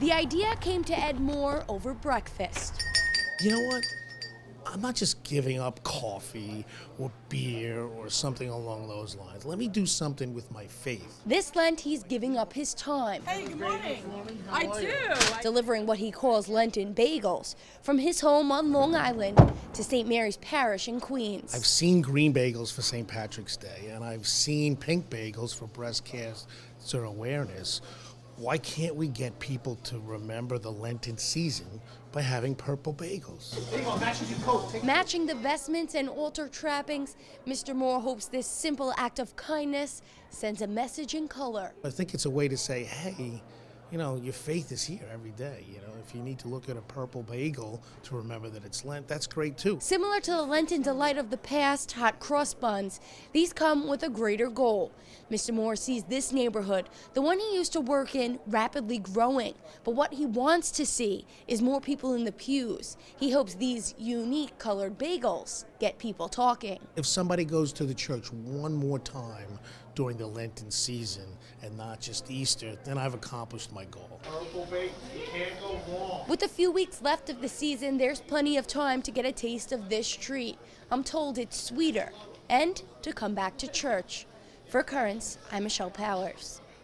The idea came to Ed Moore over breakfast. You know what? I'm not just giving up coffee or beer or something along those lines. Let me do something with my faith. This Lent, he's giving up his time. Hey, good morning. I do. delivering what he calls Lenten bagels from his home on Long Island to St. Mary's Parish in Queens. I've seen green bagels for St. Patrick's Day, and I've seen pink bagels for breast cancer awareness. Why can't we get people to remember the Lenten season by having purple bagels? Matching the vestments and altar trappings, Mr. Moore hopes this simple act of kindness sends a message in color. I think it's a way to say, hey, you know, your faith is here every day. You know, if you need to look at a purple bagel to remember that it's Lent, that's great too. Similar to the Lenten delight of the past, hot cross buns, these come with a greater goal. Mr. Moore sees this neighborhood, the one he used to work in, rapidly growing. But what he wants to see is more people in the pews. He hopes these unique colored bagels get people talking. If somebody goes to the church one more time during the Lenten season and not just Easter, then I've accomplished my goal. With a few weeks left of the season, there's plenty of time to get a taste of this treat. I'm told it's sweeter and to come back to church. For Currents, I'm Michelle Powers.